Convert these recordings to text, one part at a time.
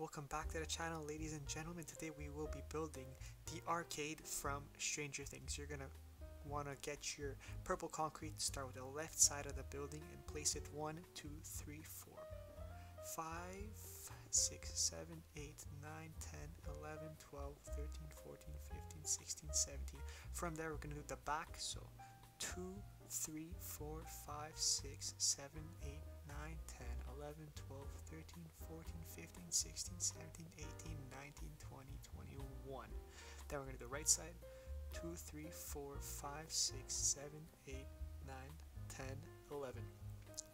Welcome back to the channel ladies and gentlemen. Today we will be building the arcade from Stranger Things. You're gonna want to get your purple concrete, start with the left side of the building and place it 1, 2, 3, 4, 5, 6, 7, 8, 9, 10, 11, 12, 13, 14, 15, 16, 17. From there we're gonna do the back, so 2, 3, 4, 5, 6, 7, 8, 9, 10, 11, 12, 13, 14, 15, 16, 17, 18, 19, 20, 21. Then we're going to do the right side. 2, 3, 4, 5, 6, 7, 8, 9, 10, 11.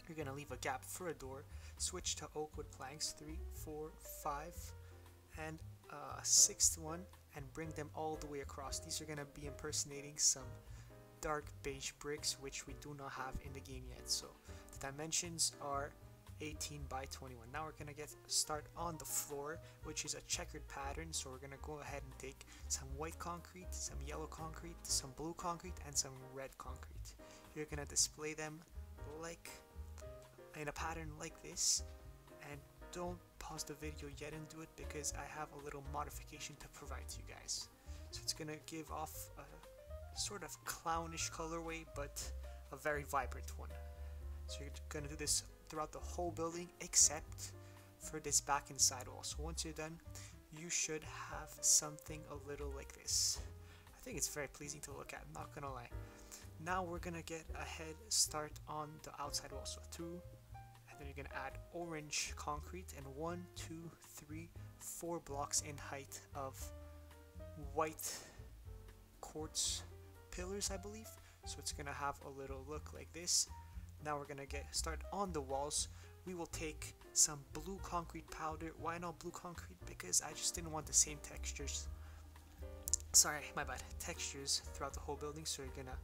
You're going to leave a gap for a door. Switch to oak wood planks. 3, 4, 5, and a sixth one. And bring them all the way across. These are going to be impersonating some dark beige bricks which we do not have in the game yet. So the dimensions are 18 by 21. Now we're gonna get start on the floor, which is a checkered pattern. So we're gonna go ahead and take some white concrete, some yellow concrete, some blue concrete, and some red concrete. You're gonna display them like in a pattern like this, and don't pause the video yet and do it because I have a little modification to provide to you guys. So it's gonna give off a sort of clownish colorway, but a very vibrant one. So you're gonna do this throughout the whole building except for this back and side wall. So once you're done, you should have something a little like this. I think it's very pleasing to look at, I'm not gonna lie. Now we're gonna get a head start on the outside wall. So two, and then you're gonna add orange concrete and one, two, three, four blocks in height of white quartz pillars, I believe. So it's gonna have a little look like this. Now we're gonna get started on the walls. We will take some blue concrete powder. Why not blue concrete? Because I just didn't want the same textures. Sorry, my bad. Textures throughout the whole building. So you're gonna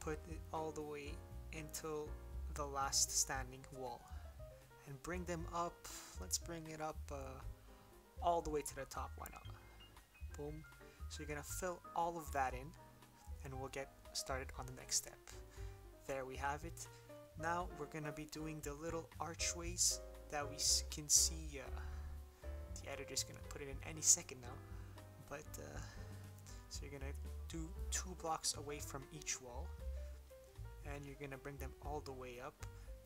put it all the way until the last standing wall. And bring them up. Let's bring it up uh, all the way to the top. Why not? Boom. So you're gonna fill all of that in and we'll get started on the next step. There we have it. Now we're gonna be doing the little archways that we can see. Uh, the editor's gonna put it in any second now, but uh, so you're gonna do two blocks away from each wall, and you're gonna bring them all the way up.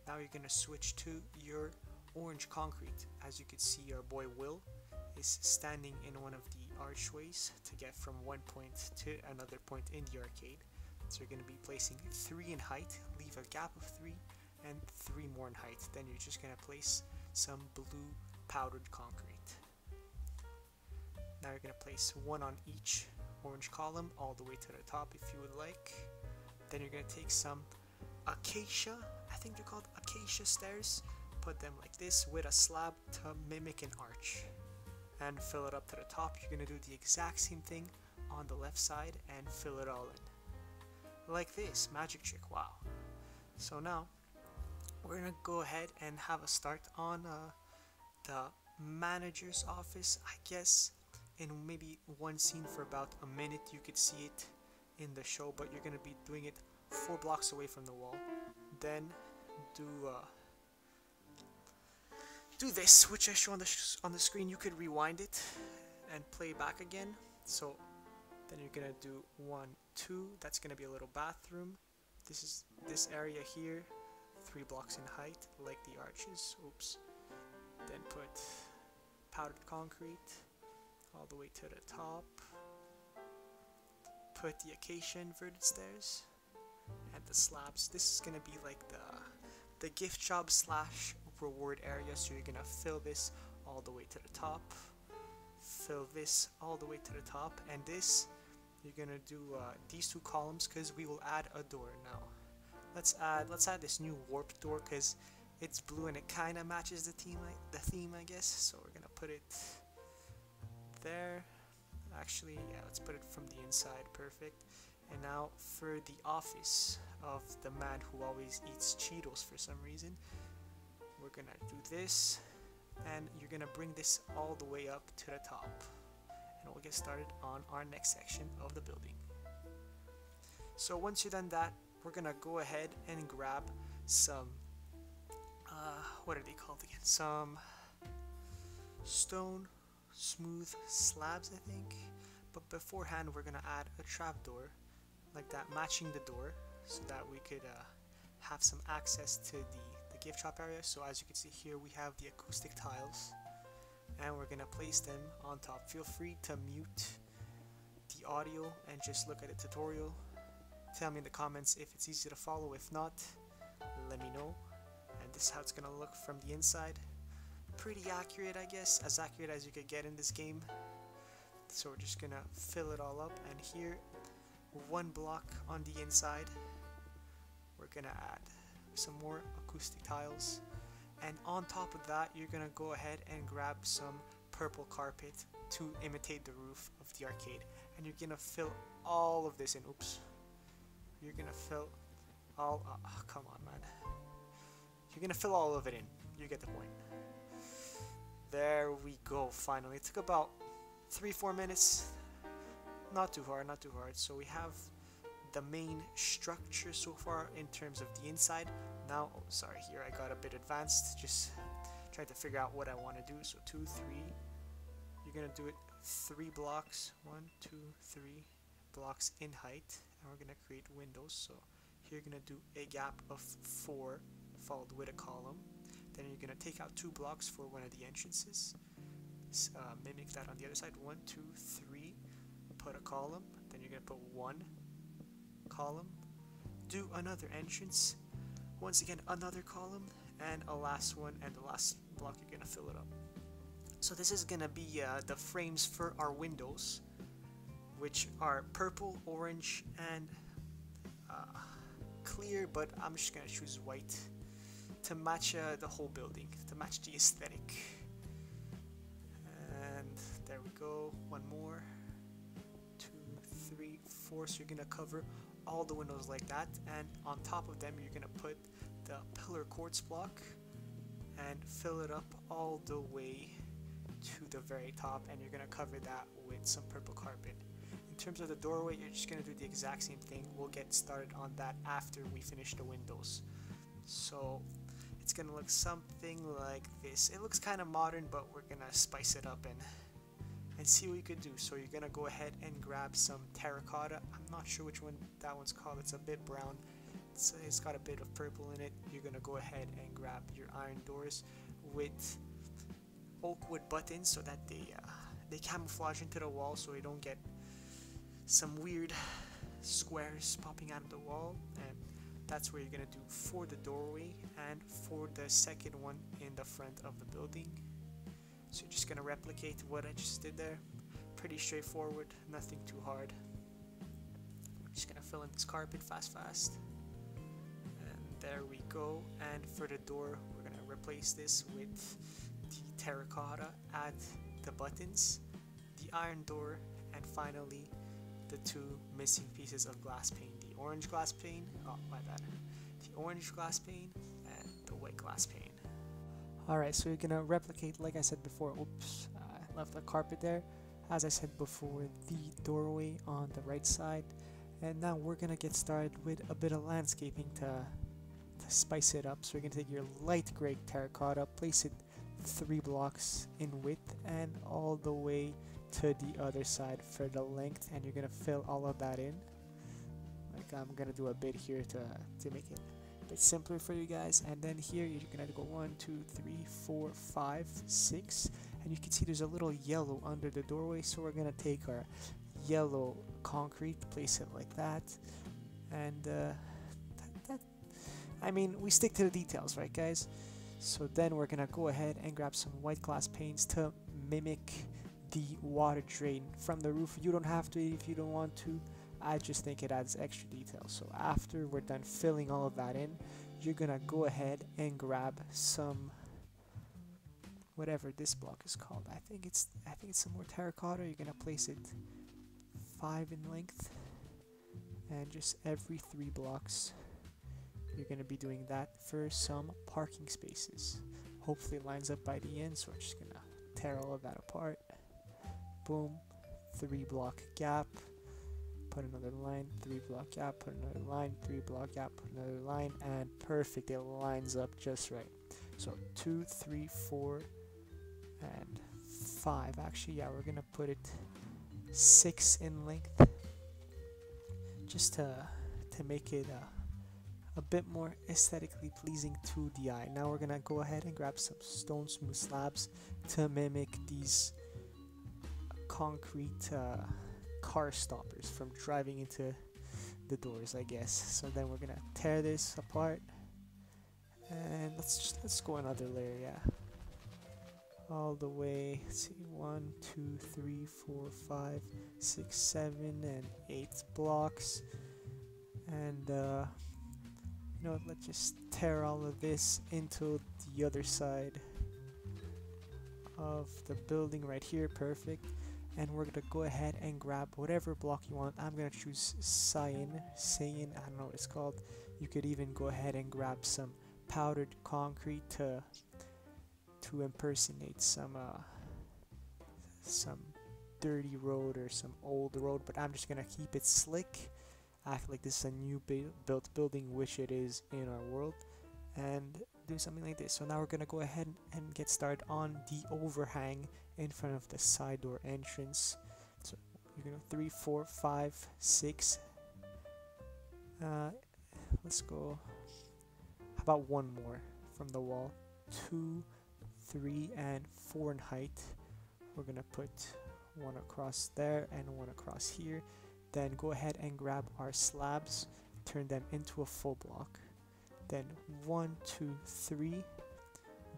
Now you're gonna switch to your orange concrete. As you can see, our boy Will is standing in one of the archways to get from one point to another point in the arcade. So you're going to be placing 3 in height, a gap of 3, and 3 more in height. Then you're just going to place some blue powdered concrete. Now you're going to place one on each orange column all the way to the top if you would like. Then you're going to take some acacia, I think they're called acacia stairs, put them like this with a slab to mimic an arch and fill it up to the top. You're going to do the exact same thing on the left side and fill it all in like this magic trick wow so now we're gonna go ahead and have a start on uh, the manager's office I guess. In maybe one scene for about a minute you could see it in the show but you're gonna be doing it four blocks away from the wall. Then do uh, do this which I show on the on the screen. You could rewind it and play back again. So then you're gonna do one two. That's gonna be a little bathroom this is this area here three blocks in height like the arches oops. Then put powdered concrete all the way to the top. Put the acacia inverted stairs and the slabs. This is gonna be like the the gift shop slash reward area. So you're gonna fill this all the way to the top fill this all the way to the top and this you're gonna do uh, these two columns because we will add a door now. Let's add let's add this new warp door because it's blue and it kind of matches the theme the theme I guess. So we're gonna put it there. Actually yeah let's put it from the inside. Perfect. And now for the office of the man who always eats Cheetos for some reason we're gonna do this. And you're gonna bring this all the way up to the top and we'll get started on our next section of the building. So once you've done that, we're gonna go ahead and grab some, uh, what are they called again? Some stone smooth slabs I think but beforehand we're gonna add a trapdoor like that matching the door so that we could uh, have some access to the, the gift shop area so as you can see here we have the acoustic tiles and we're gonna place them on top. Feel free to mute the audio and just look at the tutorial. Tell me in the comments if it's easy to follow. If not let me know. And this is how it's gonna look from the inside. Pretty accurate I guess. As accurate as you could get in this game. So we're just gonna fill it all up. And here one block on the inside. We're gonna add some more acoustic tiles and on top of that you're gonna go ahead and grab some purple carpet to imitate the roof of the arcade. And you're gonna fill all of this in. Oops. You're gonna fill all uh, come on man. You're gonna fill all of it in. You get the point. There we go finally. It took about three four minutes. Not too hard not too hard. So we have the main structure so far in terms of the inside now. Oh sorry here I got a bit advanced. Just trying to figure out what I want to do. So two three. You're gonna do it three blocks. One two three blocks in height. And we're gonna create windows. So here you're gonna do a gap of four followed with a column. Then you're gonna take out two blocks for one of the entrances. Uh, mimic that on the other side. One two three. Put a column. Then you're gonna put one column. Do another entrance once again another column and a last one and the last block you're gonna fill it up. So this is gonna be uh, the frames for our windows which are purple orange and uh, clear but I'm just gonna choose white to match uh, the whole building to match the aesthetic 4 so you're going to cover all the windows like that and on top of them you're going to put the pillar quartz block and fill it up all the way to the very top and you're going to cover that with some purple carpet. In terms of the doorway you're just going to do the exact same thing. We'll get started on that after we finish the windows. So it's going to look something like this. It looks kind of modern but we're going to spice it up and see what you could do. So you're gonna go ahead and grab some terracotta. I'm not sure which one that one's called. It's a bit brown. It's, it's got a bit of purple in it. You're gonna go ahead and grab your iron doors with oak wood buttons so that they uh, they camouflage into the wall so you don't get some weird squares popping out of the wall and that's what you're gonna do for the doorway and for the second one in the front of the building so you're just gonna replicate what I just did there. Pretty straightforward, nothing too hard. I'm just gonna fill in this carpet fast fast. And there we go. And for the door, we're gonna replace this with the terracotta, add the buttons, the iron door, and finally the two missing pieces of glass pane. The orange glass pane, oh my bad, the orange glass pane and the white glass pane. Alright, so you're gonna replicate, like I said before, oops, I left the carpet there. As I said before, the doorway on the right side. And now we're gonna get started with a bit of landscaping to, to spice it up. So you're gonna take your light gray terracotta, place it three blocks in width and all the way to the other side for the length and you're gonna fill all of that in like I'm gonna do a bit here to to make it bit simpler for you guys. And then here you're gonna go one two three four five six. And you can see there's a little yellow under the doorway. So we're gonna take our yellow concrete place it like that. And uh, that, that, I mean we stick to the details right guys? So then we're gonna go ahead and grab some white glass panes to mimic the water drain from the roof. You don't have to if you don't want to I just think it adds extra detail. So after we're done filling all of that in, you're gonna go ahead and grab some whatever this block is called. I think it's I think it's some more terracotta. You're gonna place it five in length and just every three blocks you're gonna be doing that for some parking spaces. Hopefully it lines up by the end, so we're just gonna tear all of that apart. Boom, three block gap put another line, three block gap, put another line, three block gap, put another line, and perfect. It lines up just right. So two, three, four, and five actually yeah we're gonna put it six in length just to to make it uh, a bit more aesthetically pleasing to the eye now we're gonna go ahead and grab some stone smooth slabs to mimic these concrete uh, car stoppers from driving into the doors I guess. So then we're gonna tear this apart. And let's just let's go another layer yeah. All the way let's see one two three four five six seven and eight blocks. And uh, you know what, let's just tear all of this into the other side of the building right here. Perfect and we're gonna go ahead and grab whatever block you want. I'm gonna choose cyan cyan I don't know what it's called. You could even go ahead and grab some powdered concrete to to impersonate some uh, some dirty road or some old road but I'm just gonna keep it slick. Act like this is a new built building which it is in our world. And do something like this. So now we're gonna go ahead and get started on the overhang in front of the side door entrance. So you're gonna three four five six. Uh, let's go. How about one more from the wall? Two three and four in height. We're gonna put one across there and one across here. Then go ahead and grab our slabs turn them into a full block then one two three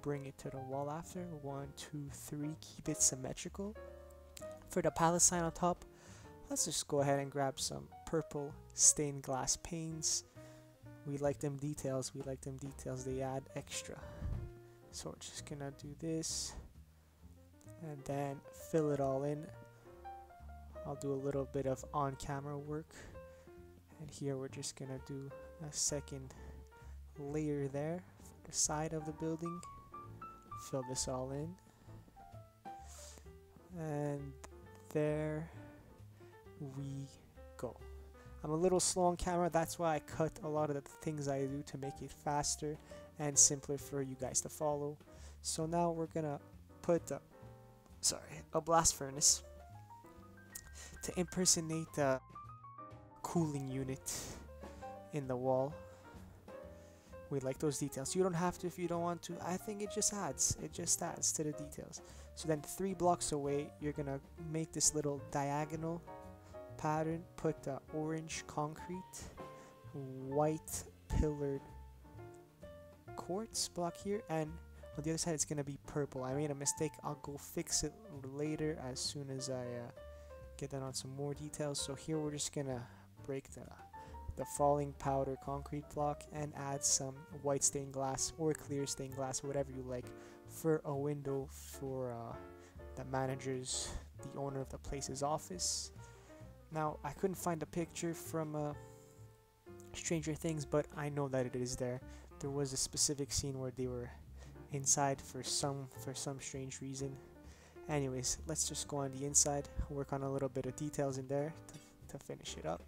bring it to the wall after. One two three keep it symmetrical. For the palace sign on top let's just go ahead and grab some purple stained glass panes. We like them details we like them details they add extra. So we're just gonna do this and then fill it all in. I'll do a little bit of on-camera work. And here we're just gonna do a second layer there the side of the building. Fill this all in. And there we go. I'm a little slow on camera that's why I cut a lot of the things I do to make it faster and simpler for you guys to follow. So now we're gonna put a, sorry a blast furnace to impersonate a cooling unit in the wall we like those details. You don't have to if you don't want to. I think it just adds it just adds to the details. So then three blocks away you're gonna make this little diagonal pattern put the orange concrete white pillared quartz block here and on the other side it's gonna be purple. I made a mistake. I'll go fix it later as soon as I uh, get that on some more details. So here we're just gonna break the the falling powder concrete block and add some white stained glass or clear stained glass whatever you like for a window for uh, the manager's the owner of the place's office. Now I couldn't find a picture from uh, Stranger Things but I know that it is there. There was a specific scene where they were inside for some for some strange reason. Anyways let's just go on the inside work on a little bit of details in there to, to finish it up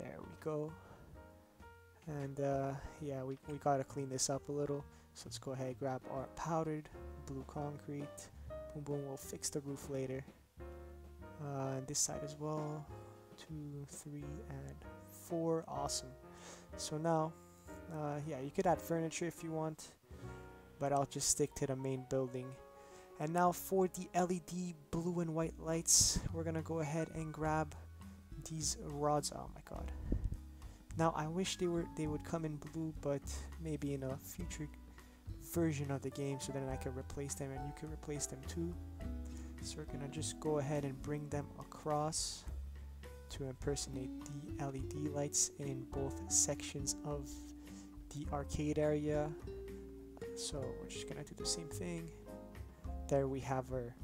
there we go. And uh, yeah we, we gotta clean this up a little. So let's go ahead grab our powdered blue concrete. Boom boom we'll fix the roof later. Uh, and this side as well. Two three and four. Awesome. So now uh, yeah, you could add furniture if you want, but I'll just stick to the main building. And now for the LED blue and white lights, we're gonna go ahead and grab these rods. Oh my god. Now I wish they were they would come in blue, but maybe in a future version of the game so then I can replace them and you can replace them too. So we're gonna just go ahead and bring them across to impersonate the LED lights in both sections of the arcade area so we're just gonna do the same thing there we have our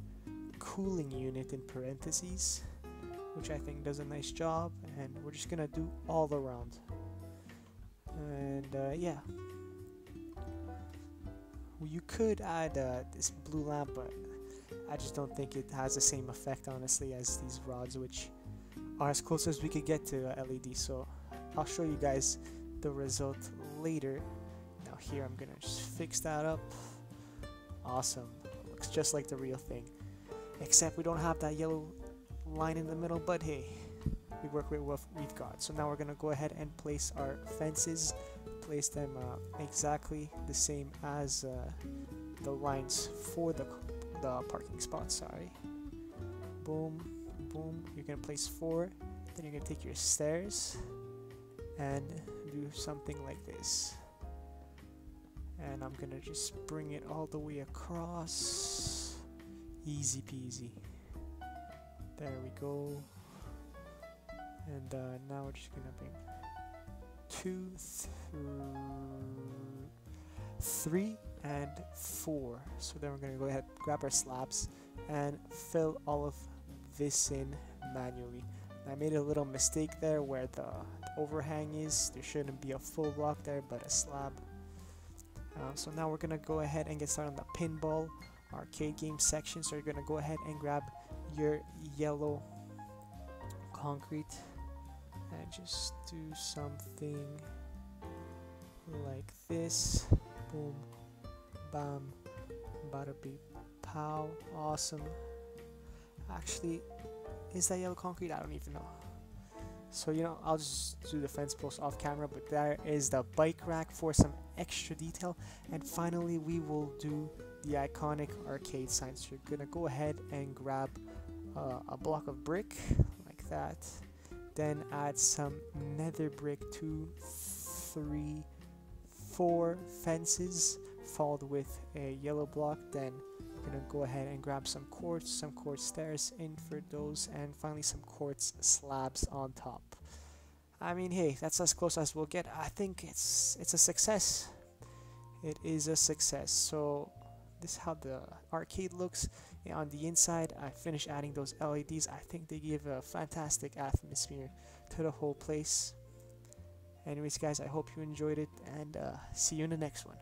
cooling unit in parentheses which I think does a nice job and we're just gonna do all around and uh, yeah you could add uh, this blue lamp but I just don't think it has the same effect honestly as these rods which are as close as we could get to LED so I'll show you guys the result later. Now here I'm gonna just fix that up. Awesome. Looks just like the real thing. except we don't have that yellow line in the middle but hey we work with what we've got. So now we're gonna go ahead and place our fences place them uh, exactly the same as uh, the lines for the, the parking spots sorry. Boom boom you're gonna place four then you're gonna take your stairs and do something like this. And I'm gonna just bring it all the way across. Easy peasy there we go. And uh, now we're just gonna bring two th three and four. So then we're gonna go ahead grab our slabs and fill all of this in manually. I made a little mistake there where the, the overhang is. There shouldn't be a full block there but a slab. Uh, so now we're gonna go ahead and get started on the pinball arcade game section. So you're gonna go ahead and grab your yellow concrete and just do something like this. Boom bam bada beep pow awesome. Actually is that yellow concrete? I don't even know. So you know I'll just do the fence post off camera but there is the bike rack for some extra detail. And finally we will do the iconic arcade sign so you're gonna go ahead and grab uh, a block of brick like that then add some nether brick two three four fences followed with a yellow block then gonna go ahead and grab some quartz some quartz stairs in for those and finally some quartz slabs on top. I mean hey that's as close as we'll get. I think it's it's a success. It is a success. So this is how the arcade looks on the inside I finished adding those LEDs I think they give a fantastic atmosphere to the whole place. Anyways guys I hope you enjoyed it and uh, see you in the next one